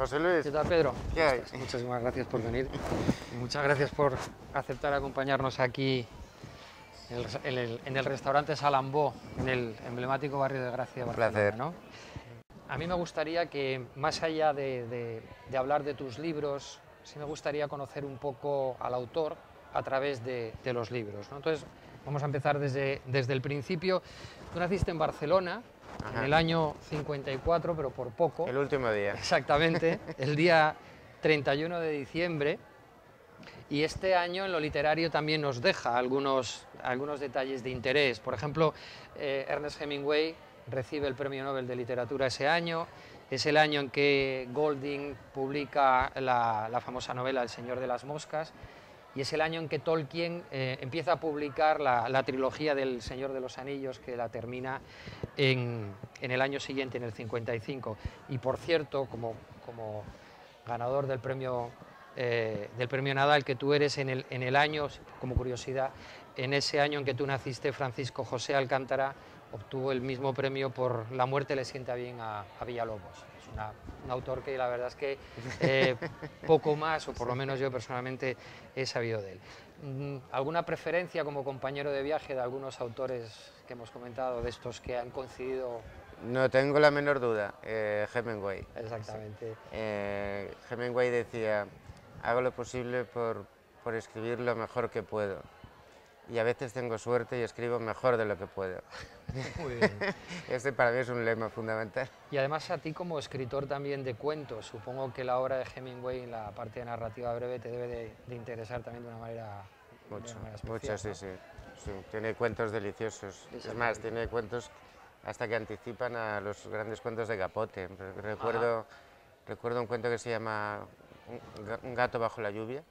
José Luis. ¿Qué tal, Pedro? ¿Qué hay? Muchísimas gracias por venir. Y muchas gracias por aceptar acompañarnos aquí en el, en el- en el restaurante Salambó, en el emblemático barrio de Gracia. Un Barcelona, placer. ¿no? A mí me gustaría que, más allá de, de- de hablar de tus libros, sí me gustaría conocer un poco al autor a través de, de los libros. ¿no? Entonces, vamos a empezar desde, desde el principio. Tú naciste en Barcelona en Ajá. el año 54, pero por poco. El último día. Exactamente, el día 31 de diciembre. Y este año en lo literario también nos deja algunos, algunos detalles de interés. Por ejemplo, eh, Ernest Hemingway recibe el Premio Nobel de Literatura ese año. Es el año en que Golding publica la, la famosa novela El Señor de las Moscas. Y es el año en que Tolkien eh, empieza a publicar la, trilogía del Señor de los Anillos, que la termina en, el año siguiente, en el 55. Y por cierto, como, ganador del premio, eh, del premio Nadal que tú eres en el año, como curiosidad, en ese año en que tú naciste, Francisco José Alcántara obtuvo el mismo premio por La muerte le sienta bien a, a Villalobos. Es una- un autor que la verdad es que eh, poco más, o por lo menos yo personalmente he sabido de él. Mm, ¿Alguna preferencia como compañero de viaje de algunos autores que hemos comentado, de estos que han coincidido No tengo la menor duda. eh, Hemingway. exactamente? Eh, Hemingway decía, hago lo posible por, por escribir lo mejor que puedo. Y a veces tengo suerte y escribo mejor de lo que puedo. Muy bien. Este para mí es un lema fundamental. Y además a ti como escritor también de cuentos, supongo que la obra de Hemingway en la parte de narrativa breve te debe de, de interesar también de una manera, Mucho, una manera mucho, especial, sí, ¿no? sí, sí. Tiene cuentos deliciosos. Es más, tiene cuentos hasta que anticipan a los grandes cuentos de Capote. Re- Recuerdo, recuerdo un cuento que se llama Un gato bajo la lluvia.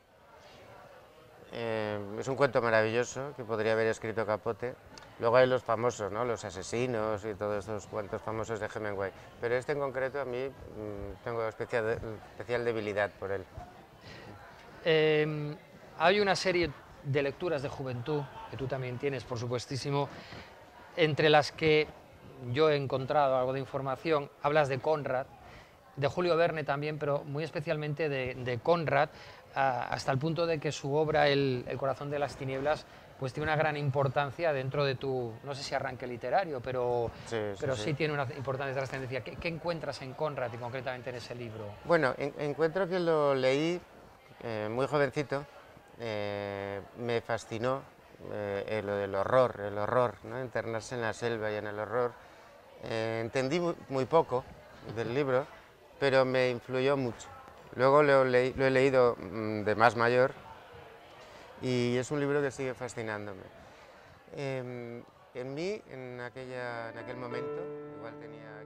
Eh, es un cuento maravilloso que podría haber escrito Capote. Luego hay los famosos, ¿no? los asesinos y todos estos cuentos famosos de Hemingway. Pero este en concreto a mí mm, tengo especial, debilidad por él. Eh, hay una serie de lecturas de juventud que tú también tienes, por supuestísimo, entre las que yo he encontrado algo de información. Hablas de Conrad, de Julio Verne también, pero muy especialmente de, de Conrad, hasta el punto de que su obra El, El corazón de las tinieblas pues tiene una gran importancia dentro de tu, no sé si arranque literario, pero Sí, sí, pero sí, sí. tiene una importancia trascendencia. ¿Qué, ¿Qué encuentras en Conrad y concretamente en ese libro? Bueno, en- encuentro que lo leí eh, muy jovencito, eh, me fascinó eh, eh, lo del horror, el horror, ¿no? internarse en la selva y en el horror. Eh, entendí muy, muy poco del libro, pero me influyó mucho. Luego lo, he leído mm, de más mayor y es un libro que sigue fascinándome. Em, en mí, en, aquella, en aquel momento, igual tenía